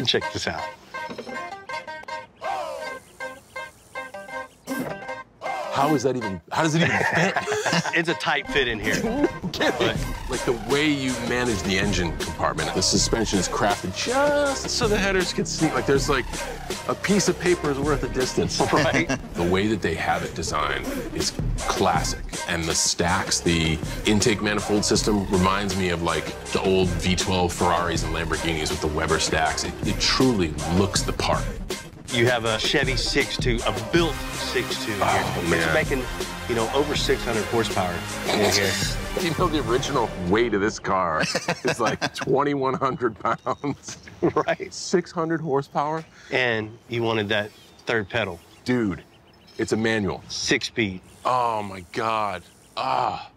And check this out. How is that even, how does it even fit? It's a tight fit in here. But like the way you manage the engine compartment, the suspension is crafted just so the headers can see. Like there's like a piece of paper is worth a distance. Right. the way that they have it designed is classic. And the stacks, the intake manifold system reminds me of like the old V12 Ferraris and Lamborghinis with the Weber stacks. It, it truly looks the part. you have a Chevy 6.2, a built 6.2 here. Oh, man. It's making, you know, over 600 horsepower in here. You know, the original weight of this car is like 2,100 pounds, right. 600 horsepower. And you wanted that third pedal, Dude, it's a manual. six speed. Oh my God. Ah.